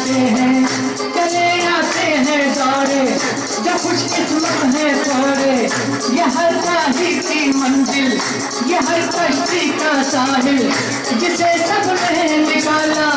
जाते हैं, चले आते हैं दौड़े जब कुछ किस्मत है तोड़े ये हर राही की मंजिल, ये हर कश्ती का साहिल, जिसे सबने निकाला।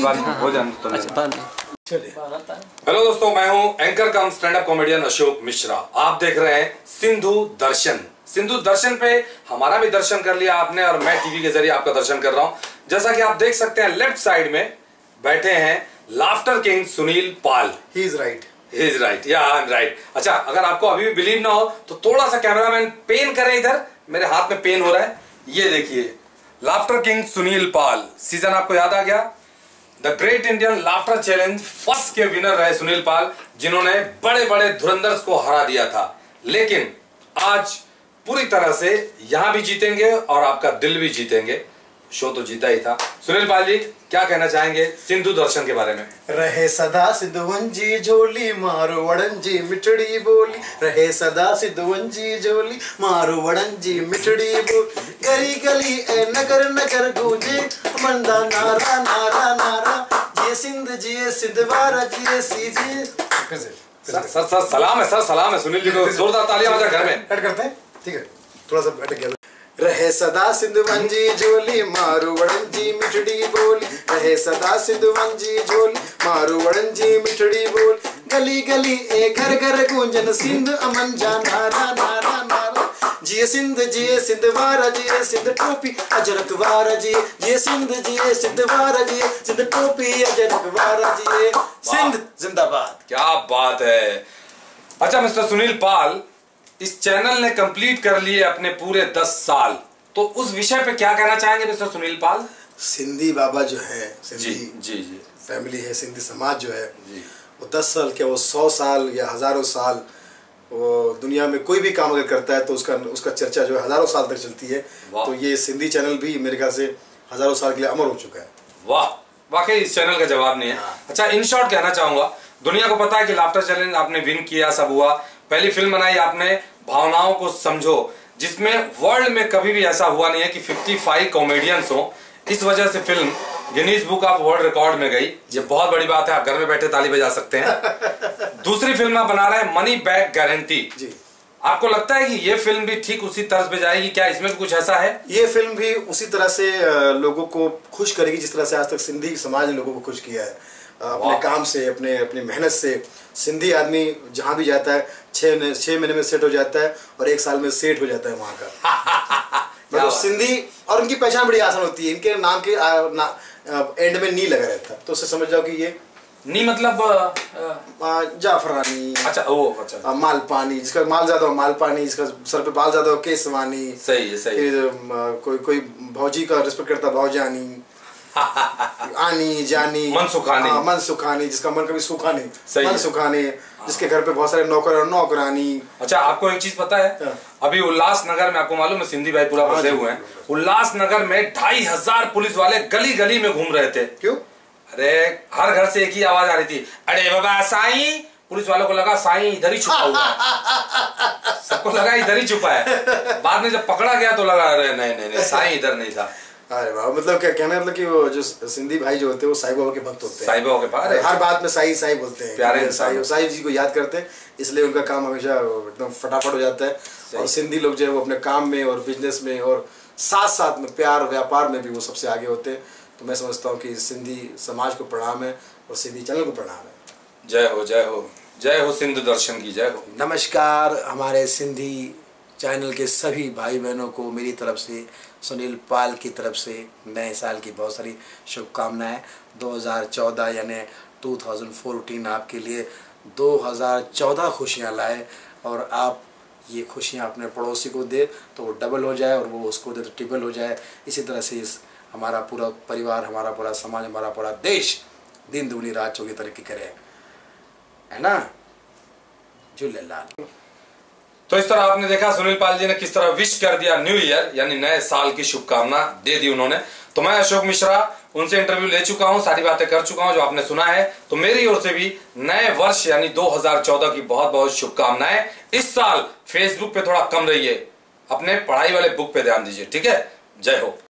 हो। जाने तो अच्छा हेलो दोस्तों मैं हूँ anchor cum stand up comedian Ashok Mishra. आप देख रहे हैं सिंधु दर्शन। सिंधु दर्शन पे हमारा भी दर्शन कर लिया आपने और मैं टीवी के ज़रिए आपका दर्शन कर रहा हूँ। जैसा कि आप देख सकते हैं लेफ़्ट साइड में बैठे हैं laughter king Sunil Pal. He is right he is right या आई एम राइट अच्छा अगर आपको अभी भी बिलीव ना हो तो थोड़ा सा कैमरामैन पेन करें इधर। मेरे हाथ में पेन हो रहा है। ये देखिए laughter king Sunil Pal. Season आपको याद आ गया? The great Indian laughter challenge first के विनर रहे सुनील पाल, जिन्होंने बड़े बड़े धुरंधर्स को हरा दिया था। लेकिन आज पूरी तरह से यहाँ भी जीतेंगे और आपका दिल भी जीतेंगे। शो तो जीता ही था। सुनील पाल जी, क्या कहना चाहेंगे सिंधु दर्शन के बारे में? रहे सदा सिद्धवंजी झोली, मारो वड़ंजी मिठड़ी बोली। रहे सदा सिद्धवंजी झोली, मारो वड़ंजी मिठड़ी बोली। गली गली ए नगर नगर गूंजे, मंदा नारा नारा सिंध जिए सिद्धवारा जिए सीजिए सर सर सर सलाम है सर सलाम है सुनील जी को जोरदार तालियाँ बजा घर में। कट करते हैं? ठीक है थोड़ा सा बैठ गया। रहे सदा सिद्धवंजी झोली मारू वड़ंजी मिठड़ी बोली। रहे सदा सिद्धवंजी झोली मारू वड़ंजी मिठड़ी बोल। गली गली ए घर घर गूंजन सिंध अमन जा नारा नारा नारा जिए सिंध जिए सिंध वारा जिए सिंध टोपी अजरक वारा जिए जिए सिंध जिए सिंध वारा जिए सिंध टोपी अजरक वारा जिए सिंध जिंदाबाद। क्या बात है। अच्छा मिस्टर सुनील पाल इस चैनल ने कंप्लीट कर लिए अपने पूरे दस साल। तो उस विषय पे क्या कहना चाहेंगे मिस्टर सुनील पाल? सिंधी बाबा जो है जी सिंधी जी जी फैमिली है सिंधी समाज जो है जी। वो दस साल क्या वो सौ साल या हज़ारों साल वो दुनिया में कोई भी काम अगर करता है तो उसका उसका चर्चा जो है हज़ारों साल तक चलती है। तो ये सिंधी चैनल भी मेरे ख्याल से हज़ारों साल के लिए अमर हो चुका है। वाह। वाकई इस चैनल का जवाब नहीं है। अच्छा इन शॉर्ट कहना चाहूँगा दुनिया को पता है कि लाफ्टर चैलेंज आपने विन किया सब हुआ। पहली फ़िल्म बनाई आपने भावनाओं को समझो जिसमें वर्ल्ड में कभी भी ऐसा हुआ नहीं है कि 55 कॉमेडियंस हो इस वजह से film Guinness book of world record में गई ये बहुत बड़ी बात है आप घर में बैठे ताली बजा सकते हैं। दूसरी फ़िल्म आप बना रहे हैं मनी बैक गारंटी जी। आपको लगता है कि ये फ़िल्म भी ठीक उसी तर्ज पे जाएगी? क्या इसमें भी कुछ ऐसा है? ये फ़िल्म भी उसी तरह से लोगों को खुश करेगी जिस तरह से आज तक सिंधी समाज ने लोगों को खुश किया है। अपने काम से अपने अपनी मेहनत से। सिंधी आदमी जहाँ भी जाता है छः महीने छः महीने में सेट हो जाता है और एक साल में सेट हो जाता है वहाँ का। मतलब। सिंधी और उनकी पहचान बड़ी आसान होती है इनके नाम के आ, ना, आ, एंड में नी लगा रहता है तो उससे समझ जाओ कि ये नहीं मतलब जाफरानी अच्छा ओ अच्छा मालपानी जिसका माल ज़्यादा हो मालपानी जिसका सर पे बाल ज़्यादा हो केसवानी सही है सही है। कोई कोई भौजी का रिस्पेक्ट करता भौजानी आनी जानी मन सुखानी। हाँ, मन सुखानी जिसका मन कभी सूखा नहीं सही मन। सुखाने जिसके घर पे बहुत सारे नौकर और नौकरानी। अच्छा आपको एक चीज़ पता है? हाँ। अभी उल्लास नगर में आपको मालूम है सिंधी भाई पूरा हाँ हुए हैं। उल्लास नगर में ढाई हज़ार पुलिस वाले गली गली में घूम रहे थे। क्यों? अरे हर घर से एक ही आवाज़ आ रही थी अरे बाबा साई! पुलिस वालों को लगा साई इधर ही छुपा हुआ है। सबको लगा इधर ही छुपा है। बाद में जब पकड़ा गया तो लगा अरे नहीं नहीं नहीं साईं इधर नहीं था। अरे वाह मतलब क्या कहना मतलब कि वो जो सिंधी भाई जो होते हैं वो साईं बाबा के भक्त होते हैं। साईं बाबा के पास हर बात में साई साई बोलते हैं। प्यारे साई साई जी को याद करते हैं इसलिए उनका काम हमेशा एकदम फटाफट हो जाता है। और सिंधी लोग जो है वो अपने काम में और बिज़नेस में और साथ साथ में प्यार व्यापार में भी वो सबसे आगे होते हैं। तो मैं समझता हूँ कि सिंधी समाज को प्रणाम है और सिंधी चैनल को प्रणाम है। जय हो जय हो। जय हो सिंधु दर्शन की जय हो। नमस्कार हमारे सिंधी चैनल के सभी भाई बहनों को मेरी तरफ़ से, सुनील पाल की तरफ़ से नए साल की बहुत सारी शुभकामनाएँ। 2014 यानी 2014 आपके लिए 2014 खुशियाँ लाए और आप ये खुशियाँ अपने पड़ोसी को दे तो वो डबल हो जाए और वो उसको दे तो ट्रिपल हो जाए। इसी तरह से इस हमारा पूरा परिवार, हमारा पूरा समाज, हमारा पूरा देश दिन दुगनी रात चौगी तरक्की करे। है ना? झूलेलाल तो इस तरह आपने देखा, सुनील पाल जी ने किस तरह विश कर दिया न्यू ईयर यानी नए साल की शुभकामना दे दी उन्होंने। तो मैं अशोक मिश्रा उनसे इंटरव्यू ले चुका हूँ, सारी बातें कर चुका हूँ जो आपने सुना है। तो मेरी ओर से भी नए वर्ष, यानी 2014 की बहुत बहुत शुभकामनाएँ। इस साल फेसबुक पे थोड़ा कम रहिए, अपने पढ़ाई वाले बुक पे ध्यान दीजिए, ठीक है? जय हो।